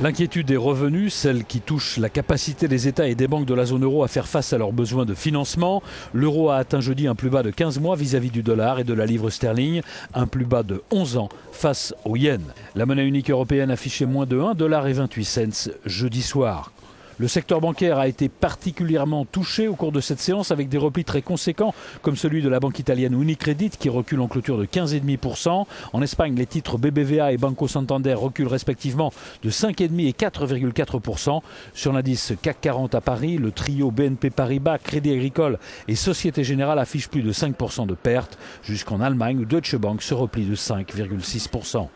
L'inquiétude des revenus, celle qui touche la capacité des États et des banques de la zone euro à faire face à leurs besoins de financement. L'euro a atteint jeudi un plus bas de 15 mois vis-à-vis du dollar et de la livre sterling, un plus bas de 11 ans face au yen. La monnaie unique européenne affichait moins de 1 dollar et 28 cents jeudi soir. Le secteur bancaire a été particulièrement touché au cours de cette séance avec des replis très conséquents, comme celui de la banque italienne Unicredit qui recule en clôture de 15,5%. En Espagne, les titres BBVA et Banco Santander reculent respectivement de 5,5% et 4,4%. Sur l'indice CAC 40 à Paris, le trio BNP Paribas, Crédit Agricole et Société Générale affiche plus de 5% de pertes, jusqu'en Allemagne où Deutsche Bank se replie de 5,6%.